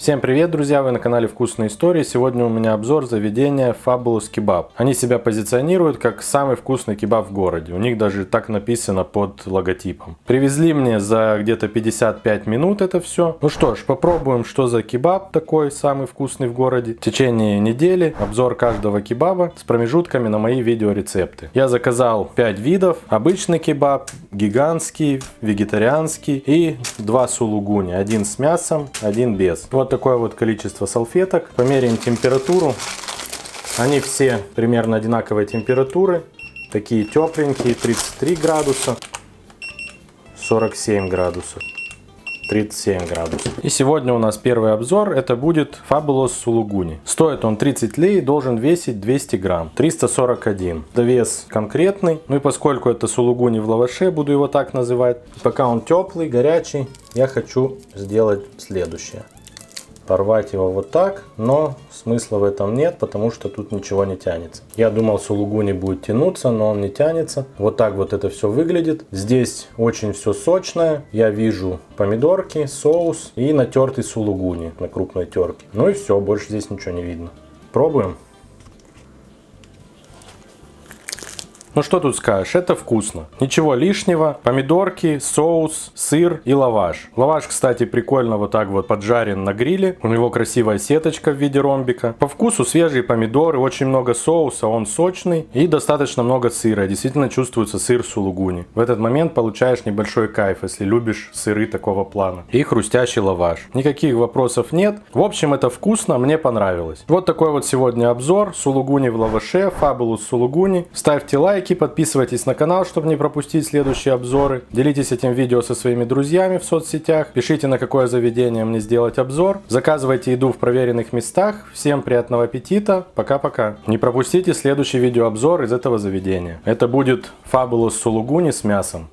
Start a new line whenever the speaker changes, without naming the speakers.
Всем привет, друзья! Вы на канале Вкусные истории. Сегодня у меня обзор заведения Fabulous Kebab. Они себя позиционируют как самый вкусный кебаб в городе. У них даже так написано под логотипом. Привезли мне за где-то 55 минут это все. Ну что ж, попробуем, что за кебаб такой самый вкусный в городе. В течение недели обзор каждого кебаба с промежутками на мои видеорецепты. Я заказал 5 видов. Обычный кебаб, гигантский, вегетарианский и два сулугуни. Один с мясом, один без. Вот такое вот количество салфеток. Померяем температуру. Они все примерно одинаковой температуры. Такие тепленькие, 33 градуса, 47 градусов. 37 градусов. И сегодня у нас первый обзор, это будет Fabulous Сулугуни. Стоит он 30 лей, должен весить 200 грамм, 341. Это вес конкретный, ну и поскольку это сулугуни в лаваше, буду его так называть, пока он теплый, горячий, я хочу сделать следующее порвать его вот так, но смысла в этом нет, потому что тут ничего не тянется. Я думал, сулугуни будет тянуться, но он не тянется. Вот так вот это все выглядит. Здесь очень все сочное. Я вижу помидорки, соус и натертый сулугуни на крупной терке. Ну и все, больше здесь ничего не видно. Пробуем. Ну что тут скажешь, это вкусно. Ничего лишнего. Помидорки, соус, сыр и лаваш. Лаваш, кстати, прикольно вот так вот поджарен на гриле. У него красивая сеточка в виде ромбика. По вкусу свежие помидоры, очень много соуса, он сочный и достаточно много сыра. Действительно чувствуется сыр сулугуни. В этот момент получаешь небольшой кайф, если любишь сыры такого плана. И хрустящий лаваш. Никаких вопросов нет. В общем, это вкусно, мне понравилось. Вот такой вот сегодня обзор. Сулугуни в лаваше, фабулус сулугуни. Ставьте лайк лайки, подписывайтесь на канал, чтобы не пропустить следующие обзоры. Делитесь этим видео со своими друзьями в соцсетях. Пишите, на какое заведение мне сделать обзор. Заказывайте еду в проверенных местах. Всем приятного аппетита. Пока-пока. Не пропустите следующий видеообзор из этого заведения. Это будет Fabulous Сулугуни с мясом.